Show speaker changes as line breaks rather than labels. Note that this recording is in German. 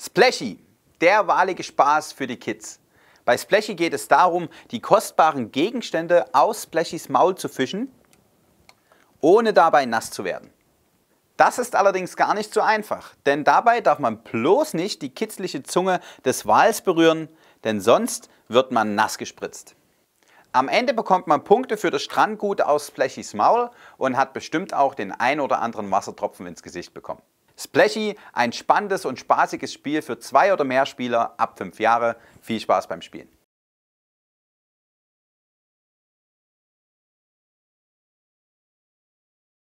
Splashy, der wahrliche Spaß für die Kids. Bei Splashy geht es darum, die kostbaren Gegenstände aus Splashys Maul zu fischen, ohne dabei nass zu werden. Das ist allerdings gar nicht so einfach, denn dabei darf man bloß nicht die kitzliche Zunge des Wals berühren, denn sonst wird man nass gespritzt. Am Ende bekommt man Punkte für das Strandgut aus Splashys Maul und hat bestimmt auch den ein oder anderen Wassertropfen ins Gesicht bekommen. Splashy, ein spannendes und spaßiges Spiel für zwei oder mehr Spieler ab fünf Jahre. Viel Spaß beim Spielen.